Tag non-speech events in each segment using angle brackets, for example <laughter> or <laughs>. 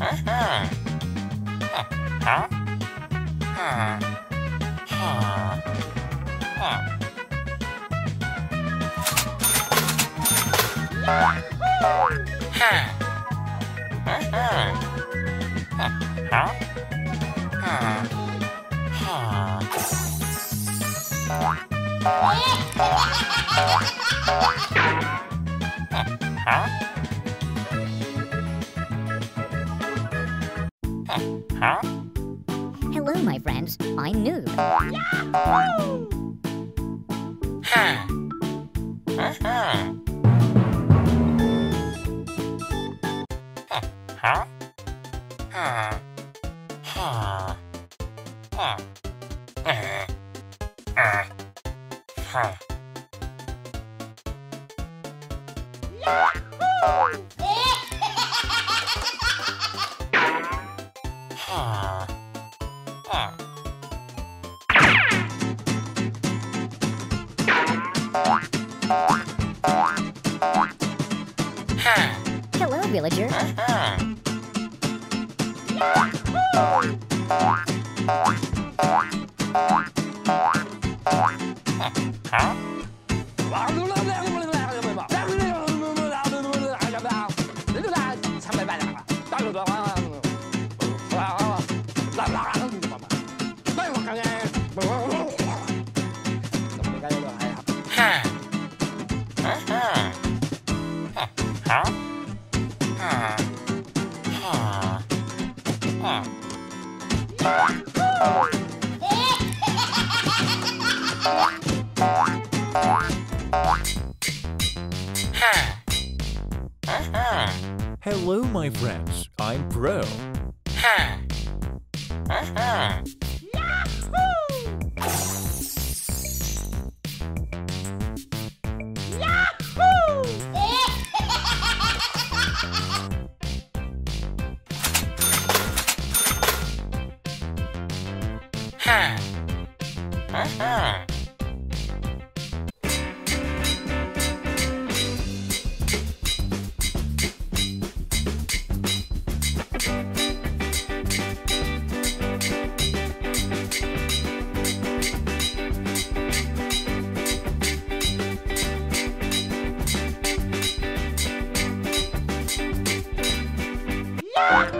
Huh? Hello, my friends. I'm Noob. <laughs> Hello, villager. Hello, my friends. I'm Pro. Ah! <laughs>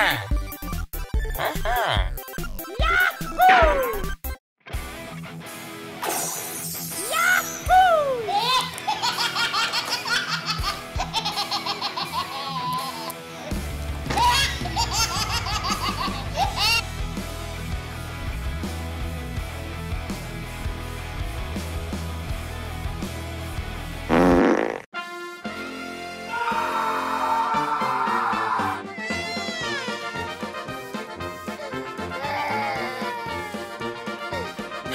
time.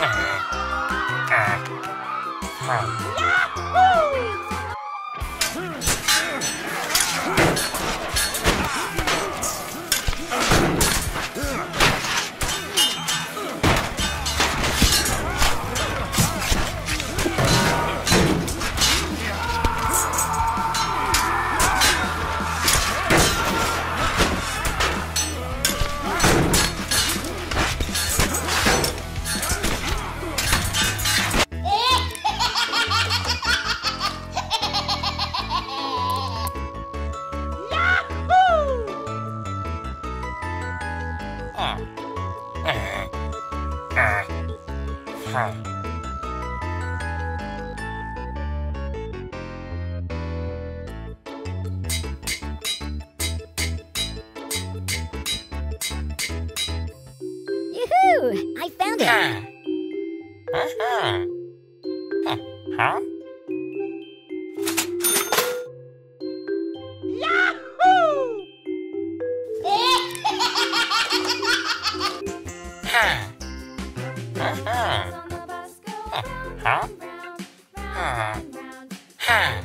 Yeah! home. Yoo-hoo! I found it! Uh -huh. -huh. Uh-huh.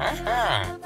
Uh-huh.